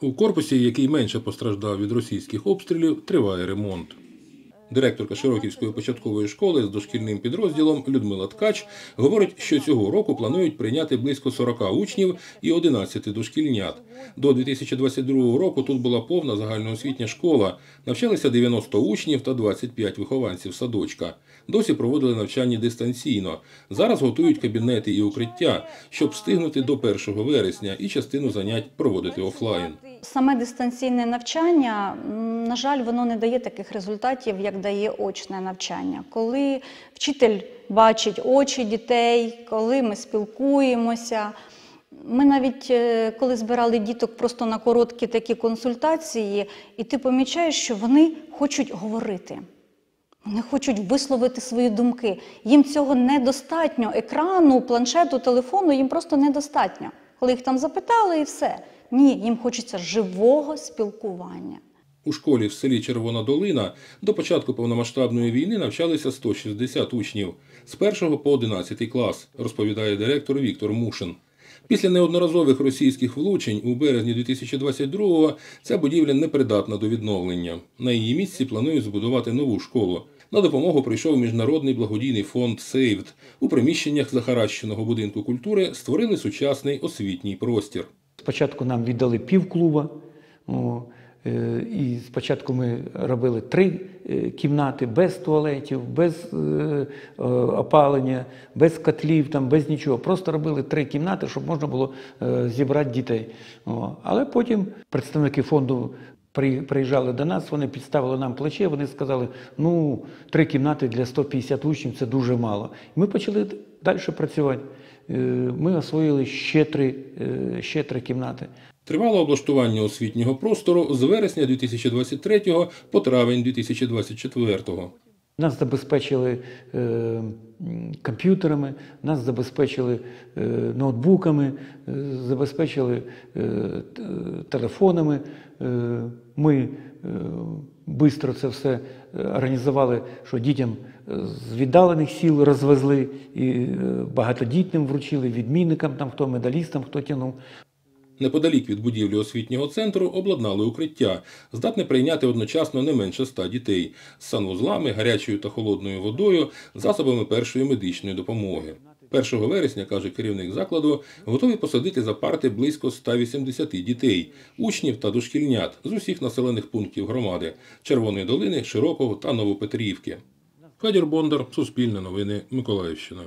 У корпусі, який менше постраждав від російських обстрілів, триває ремонт. Директорка Широківської початкової школи з дошкільним підрозділом Людмила Ткач говорить, що цього року планують прийняти близько 40 учнів і 11 дошкільнят. До 2022 року тут була повна загальноосвітня школа. Навчалися 90 учнів та 25 вихованців садочка. Досі проводили навчання дистанційно. Зараз готують кабінети і укриття, щоб встигнути до 1 вересня і частину занять проводити офлайн. Саме дистанційне навчання, на жаль, воно не дає таких результатів, як дає очне навчання. Коли вчитель бачить очі дітей, коли ми спілкуємося. Ми навіть е, коли збирали діток просто на короткі такі консультації, і ти помічаєш, що вони хочуть говорити. Вони хочуть висловити свої думки. Їм цього недостатньо. Екрану, планшету, телефону їм просто недостатньо. Коли їх там запитали і все. Ні, їм хочеться живого спілкування. У школі в селі Червона Долина до початку повномасштабної війни навчалися 160 учнів з 1 по 11 клас, розповідає директор Віктор Мушин. Після неодноразових російських влучень у березні 2022-го ця будівля непридатна до відновлення. На її місці планують збудувати нову школу. На допомогу прийшов міжнародний благодійний фонд «Сейвд». У приміщеннях захаращеного будинку культури створили сучасний освітній простір. Спочатку нам віддали півклуба. Е, і спочатку ми робили три е, кімнати без туалетів, без е, е, опалення, без котлів, там, без нічого. Просто робили три кімнати, щоб можна було е, зібрати дітей. Але потім представники фонду приїжджали до нас, вони підставили нам плече, вони сказали, ну, три кімнати для 150 учнів це дуже мало. Ми почали далі працювати. Е, Ми освоїли ще три, е, ще три кімнати. Тривало облаштування освітнього простору з вересня 2023 по травень 2024. Нас забезпечили е, комп'ютерами, нас забезпечили е, ноутбуками, е, забезпечили е, телефонами. Е, ми швидко це все е, організували, що дітям е, з віддалених сіл розвезли, і е, багатодітним вручили, відмінникам, там, хто медалістам, хто тягнув. Неподалік від будівлі освітнього центру обладнали укриття, здатне прийняти одночасно не менше ста дітей з санвузлами, гарячою та холодною водою, засобами першої медичної допомоги. 1 вересня, каже керівник закладу, готові посадити за парти близько 180 дітей, учнів та дошкільнят з усіх населених пунктів громади Червоної долини, Широкого та Новопетрівки. Федір Бондар, Суспільне новини, Миколаївщина.